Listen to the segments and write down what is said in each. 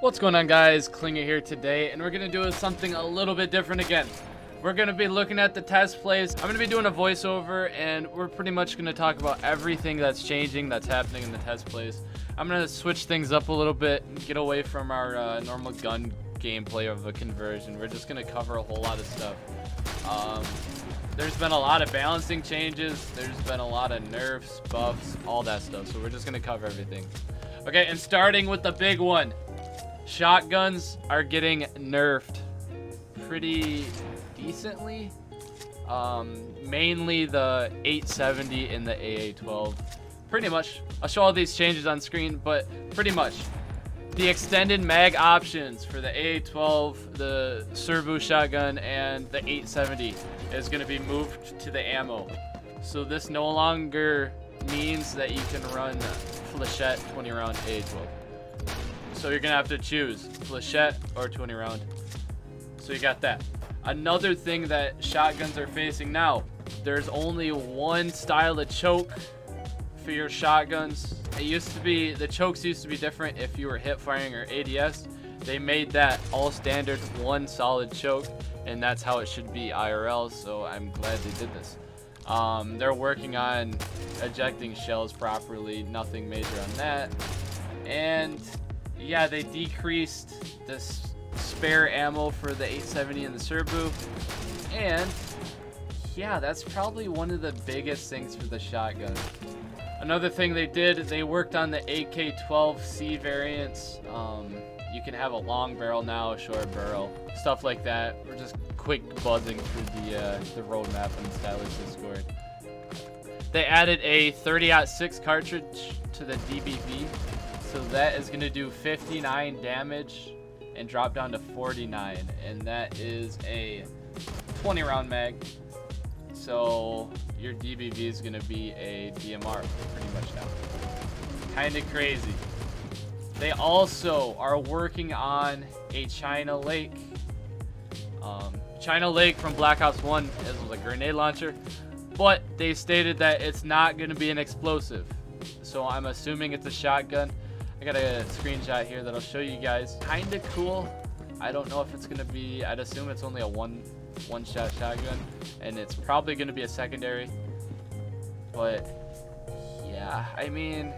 What's going on guys, Klinger here today, and we're going to do something a little bit different again. We're going to be looking at the test place. I'm going to be doing a voiceover, and we're pretty much going to talk about everything that's changing, that's happening in the test place. I'm going to switch things up a little bit, and get away from our uh, normal gun gameplay of a conversion. We're just going to cover a whole lot of stuff. Um, there's been a lot of balancing changes. There's been a lot of nerfs, buffs, all that stuff. So we're just going to cover everything. Okay, and starting with the big one. Shotguns are getting nerfed pretty decently. Um, mainly the 870 and the AA12. Pretty much. I'll show all these changes on screen, but pretty much. The extended mag options for the AA12, the Serbu shotgun, and the 870 is going to be moved to the ammo. So this no longer means that you can run flechette 20 round AA12. So you're gonna have to choose flechette or 20 round. So you got that. Another thing that shotguns are facing now, there's only one style of choke for your shotguns. It used to be, the chokes used to be different if you were hip firing or ADS. They made that all standard one solid choke and that's how it should be IRL. So I'm glad they did this. Um, they're working on ejecting shells properly. Nothing major on that. And yeah, they decreased this spare ammo for the 870 and the Serbu. And yeah, that's probably one of the biggest things for the shotgun. Another thing they did, they worked on the AK-12C variants. Um, you can have a long barrel now, a short barrel, stuff like that. We're just quick buzzing through the uh, the roadmap on the Stylis Discord. They added a 30-06 cartridge to the DBV, so that is going to do 59 damage and drop down to 49, and that is a 20 round mag. So your DBV is going to be a DMR pretty much now. Kind of crazy. They also are working on a China Lake. Um, China Lake from Black Ops 1 is a grenade launcher, but they stated that it's not going to be an explosive. So I'm assuming it's a shotgun. I got a screenshot here that I'll show you guys. Kinda cool. I don't know if it's gonna be, I'd assume it's only a one one shot shotgun and it's probably gonna be a secondary. But yeah, I mean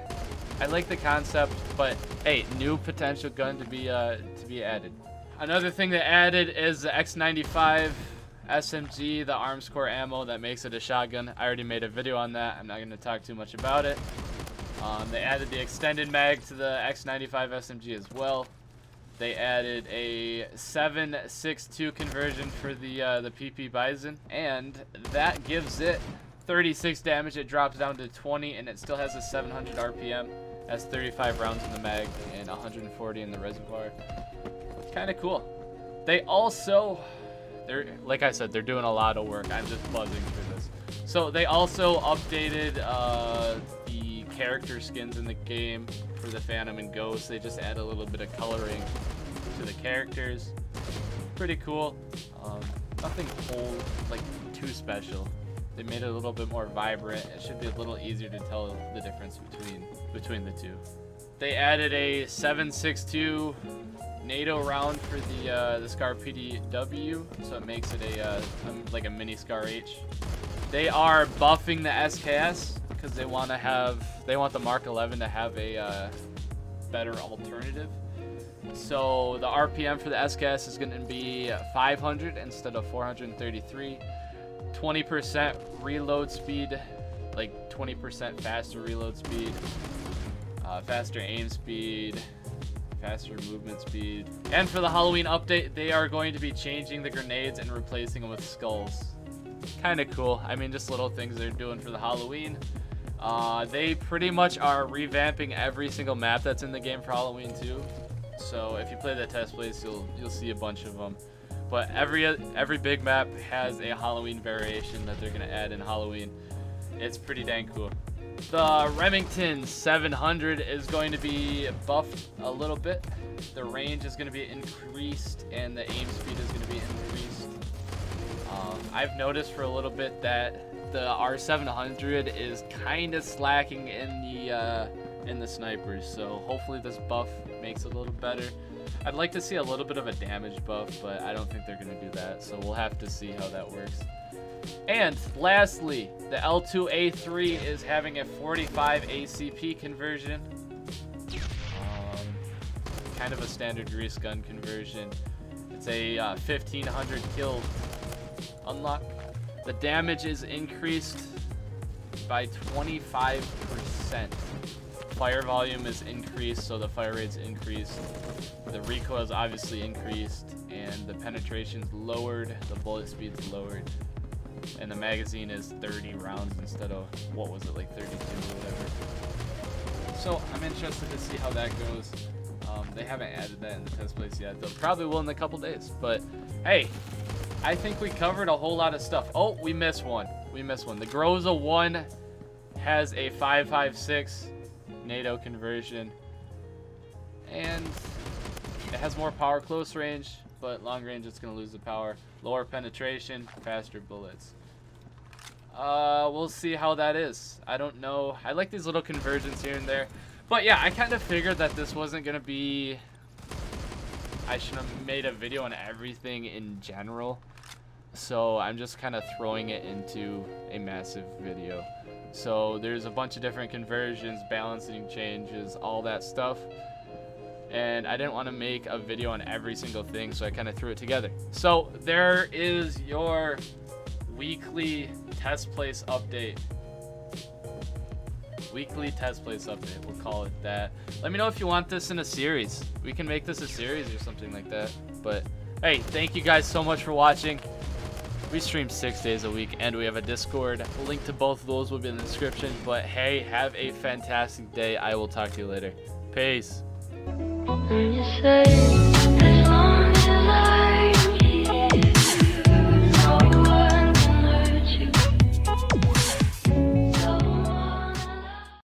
I like the concept, but hey, new potential gun to be uh to be added. Another thing they added is the X95 SMG, the arms core ammo that makes it a shotgun. I already made a video on that. I'm not going to talk too much about it. Um, they added the extended mag to the X95 SMG as well. They added a 7.62 conversion for the uh, the PP Bison, and that gives it 36 damage. It drops down to 20, and it still has a 700 RPM. Has 35 rounds in the mag and 140 in the reservoir. Kind of cool. They also, they're like I said, they're doing a lot of work. I'm just buzzing through this. So they also updated uh, the character skins in the game for the Phantom and Ghost. They just add a little bit of coloring to the characters. Pretty cool. Um, nothing whole, like too special. They made it a little bit more vibrant. It should be a little easier to tell the difference between between the two. They added a 7.62 NATO round for the uh, the Scar PDW, so it makes it a uh, like a mini Scar H. They are buffing the SKS because they want to have they want the Mark 11 to have a uh, better alternative. So the RPM for the SKS is going to be 500 instead of 433. 20% reload speed, like 20% faster reload speed, uh, faster aim speed, faster movement speed. And for the Halloween update, they are going to be changing the grenades and replacing them with skulls. Kind of cool. I mean, just little things they're doing for the Halloween. Uh, they pretty much are revamping every single map that's in the game for Halloween too. So if you play the test place, you'll you'll see a bunch of them. But every every big map has a Halloween variation that they're gonna add in Halloween. It's pretty dang cool. The Remington 700 is going to be buffed a little bit. The range is going to be increased and the aim speed is going to be increased. Um, I've noticed for a little bit that the R700 is kind of slacking in the uh, in the snipers. So hopefully this buff makes it a little better. I'd like to see a little bit of a damage buff, but I don't think they're gonna do that. So we'll have to see how that works. And lastly, the L2A3 is having a 45 ACP conversion. Um, kind of a standard grease gun conversion. It's a uh, 1500 kill unlock. The damage is increased by 25%. Fire volume is increased, so the fire rate's increased. The recoil is obviously increased, and the penetration's lowered, the bullet speed's lowered. And the magazine is 30 rounds instead of, what was it, like 32 or whatever. So I'm interested to see how that goes. Um, they haven't added that in the test place yet. They'll probably will in a couple days. But hey, I think we covered a whole lot of stuff. Oh, we missed one. We missed one. The Groza 1 has a 5.56 NATO conversion. And it has more power close range, but long range it's going to lose the power. Lower penetration, faster bullets. Uh, we'll see how that is. I don't know. I like these little conversions here and there. But yeah, I kind of figured that this wasn't going to be... I should have made a video on everything in general. So I'm just kind of throwing it into a massive video. So there's a bunch of different conversions, balancing changes, all that stuff. And I didn't want to make a video on every single thing, so I kind of threw it together. So there is your weekly test place update. Weekly test place update, we'll call it that. Let me know if you want this in a series. We can make this a series or something like that. But hey, thank you guys so much for watching. We stream six days a week and we have a Discord. Link to both of those will be in the description. But hey, have a fantastic day. I will talk to you later. Peace.